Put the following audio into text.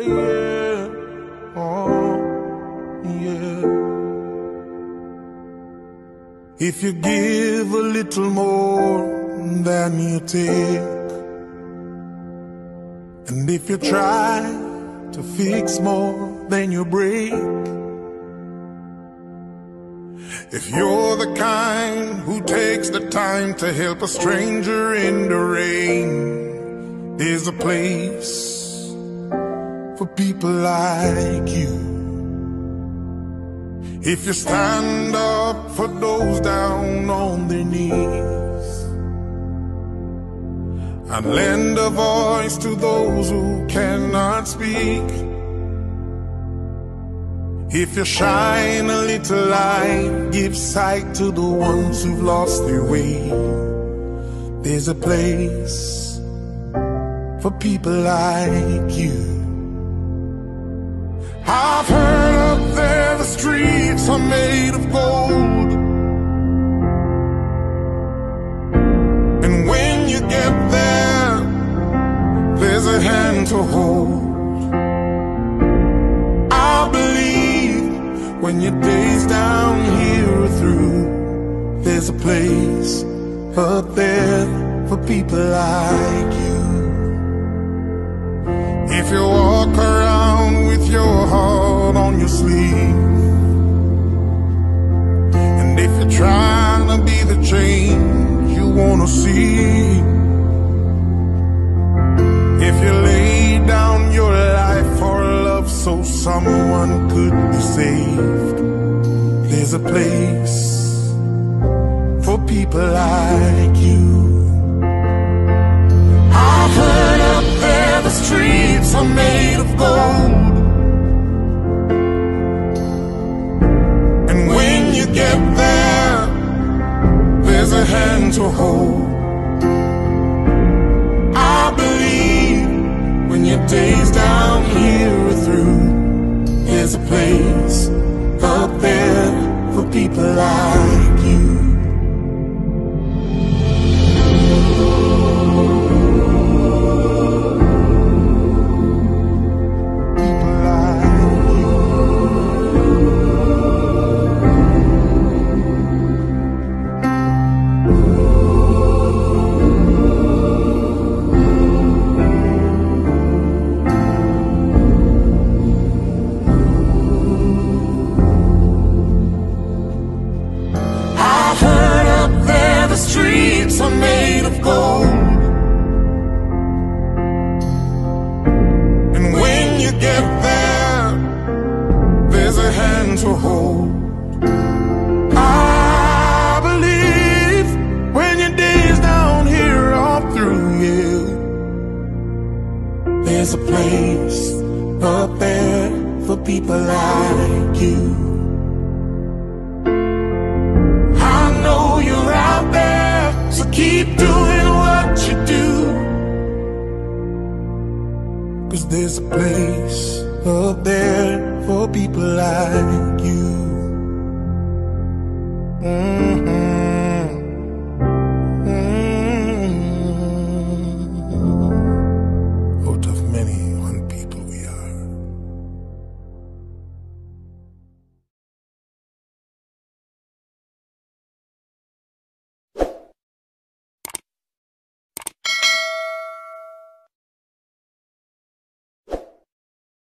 yeah. Oh, yeah. If you give a little more than you take, and if you try to fix more than you break, if you're the kind who takes the time to help a stranger in the rain, there's a place for people like you. If you stand up for those down on their knees and lend a voice to those who cannot speak. If you shine a little light, give sight to the ones who've lost their way. There's a place for people like you. I've heard up there the streets are made of gold. And when you get there, there's a hand to hold. I believe when your days down here are through, there's a place up there for people like you. If you walk around on your sleeve, and if you're trying to be the change you wanna see, if you lay down your life for love so someone could be saved, there's a place for people like you. I've heard up there the streets are made of gold. Get there, there's a hand to hold. I believe when your days down here are through, there's a place streets are made of gold. And when you get there, there's a hand to hold. I believe when your days down here are through, yeah, there's a place up there for people like you. keep doing what you do. Cause there's a place up there for people like you. Mm -hmm.